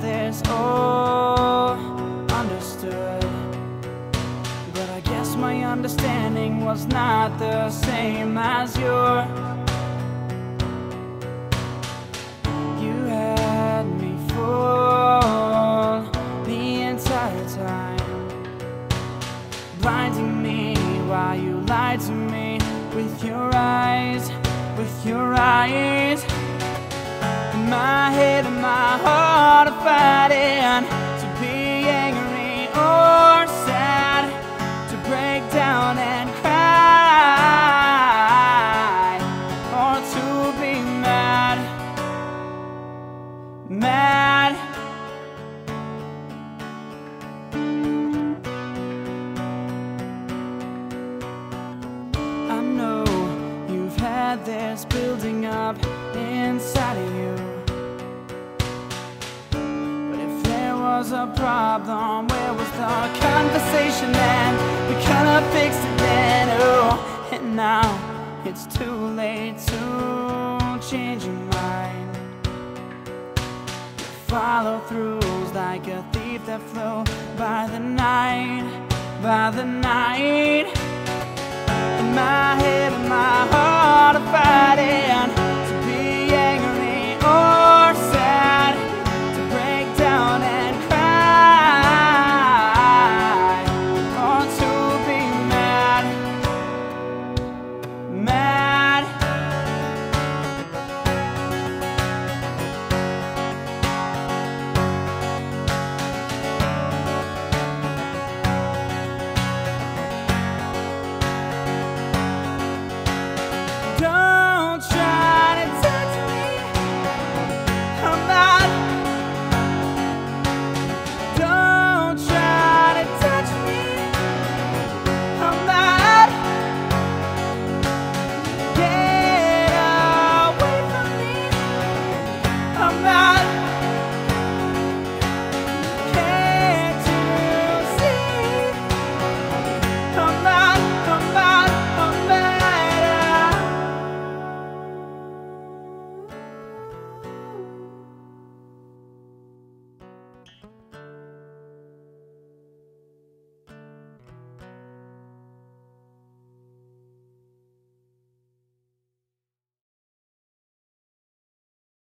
this all understood. But I guess my understanding was not the same as yours. You had me fooled the entire time, blinding me while you lied to me with your eyes, with your eyes. My head and my heart are fighting to be angry or sad, to break down and cry, or to be mad, mad. I know you've had this building up was a problem, where was the conversation then? We could have fixed it then. Oh, and now it's too late to change your mind. Follow throughs like a thief that flew by the night, by the night. And my head and my heart